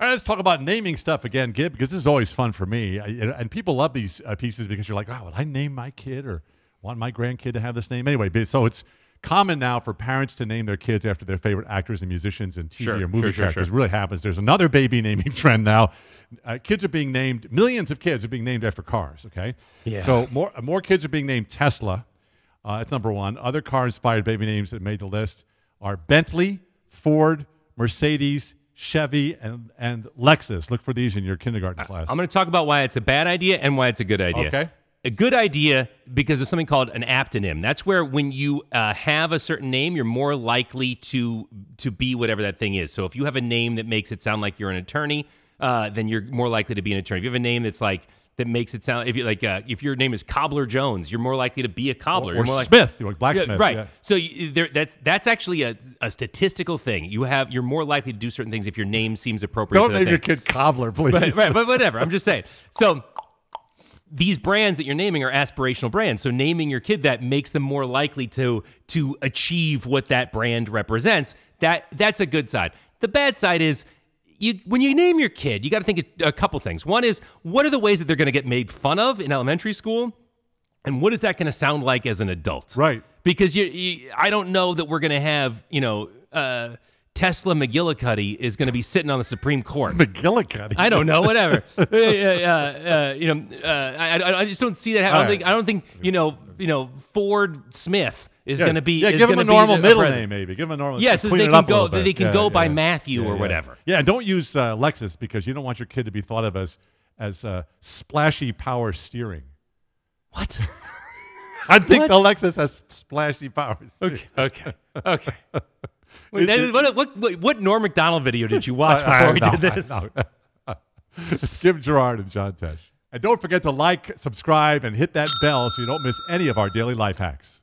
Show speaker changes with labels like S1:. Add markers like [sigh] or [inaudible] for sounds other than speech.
S1: All right, let's talk about naming stuff again, Gib, because this is always fun for me. I, and people love these uh, pieces because you're like, oh, would I name my kid or want my grandkid to have this name? Anyway, so it's common now for parents to name their kids after their favorite actors and musicians and TV
S2: Sure,
S1: or movie
S2: sure, sure,
S1: characters.
S2: sure.
S1: really happens. There's another baby [laughs] naming trend now. Uh, kids are being named, millions of kids are being named after cars, okay?
S2: Yeah.
S1: So more, more kids are being named Tesla. Uh, that's number one. Other car inspired baby names that made the list are Bentley, Ford, Mercedes, Chevy, and, and Lexus. Look for these in your kindergarten class.
S2: I'm going to talk about why it's a bad idea and why it's a good idea.
S1: Okay.
S2: A good idea because of something called an aptonym. That's where when you uh, have a certain name, you're more likely to to be whatever that thing is. So if you have a name that makes it sound like you're an attorney, uh, then you're more likely to be an attorney. If you have a name that's like that makes it sound if you like uh, if your name is Cobbler Jones, you're more likely to be a cobbler.
S1: or
S2: You're more like-
S1: Smith, you're like blacksmith.
S2: right.
S1: yeah.
S2: So you, there, that's that's actually a, a statistical thing. You have you're more likely to do certain things if your name seems appropriate.
S1: Don't name
S2: thing.
S1: your kid Cobbler, please.
S2: Right, right, but whatever. I'm just saying. So these brands that you're naming are aspirational brands. So naming your kid that makes them more likely to to achieve what that brand represents. That that's a good side. The bad side is you when you name your kid, you got to think a, a couple things. One is what are the ways that they're going to get made fun of in elementary school? And what is that going to sound like as an adult?
S1: Right.
S2: Because you, you I don't know that we're going to have, you know, uh, Tesla McGillicuddy is going to be sitting on the Supreme Court. [laughs]
S1: McGillicuddy.
S2: I don't know, whatever. [laughs] uh, uh, uh, you know, uh, I, I, I just don't see that. I don't
S1: All
S2: think. I don't think you know. You know, Ford Smith is
S1: Yeah,
S2: going to be.
S1: Yeah, give him a normal
S2: the-
S1: middle
S2: president.
S1: name, maybe. Give him a normal.
S2: Yeah, so they can go- they can
S1: Yeah,
S2: go
S1: yeah,
S2: by. Matthew or whatever.
S1: Yeah, don't use uh, Lexus because you don't want your kid to be thought of as as uh, splashy power steering.
S2: What? [laughs]
S1: I think the Lexus has splashy power steering.
S2: Okay. Okay. [laughs] Okay. Wait, what, what, what, what Norm Macdonald video did you watch [laughs] before
S1: I
S2: we
S1: know,
S2: did this?
S1: it's Gib Gerard and John Tesh. And don't forget to like, subscribe, and hit that bell so you don't miss any of our daily life hacks.